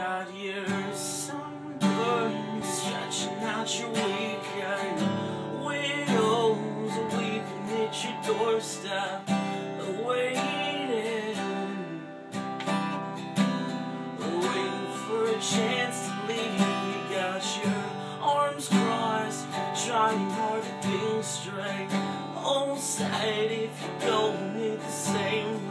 Got your sunburn, stretching out your weekend. Widows weeping at your doorstep, waiting, waiting for a chance to leave. You got your arms crossed, trying hard to be straight. Oh, sad if you don't need the same.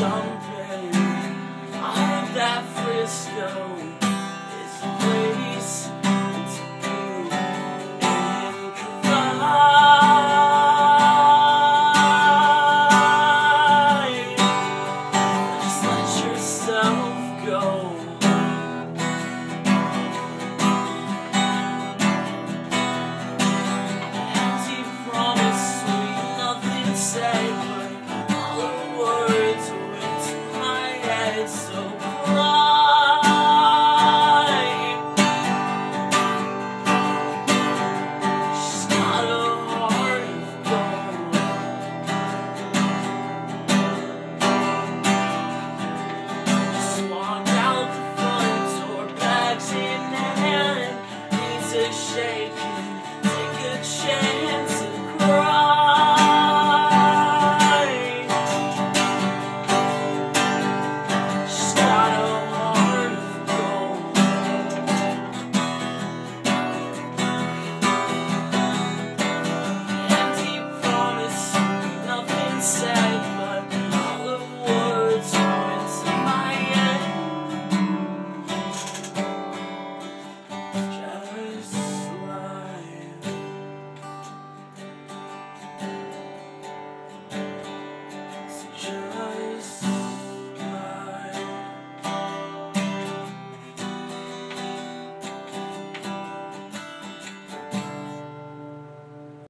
Won't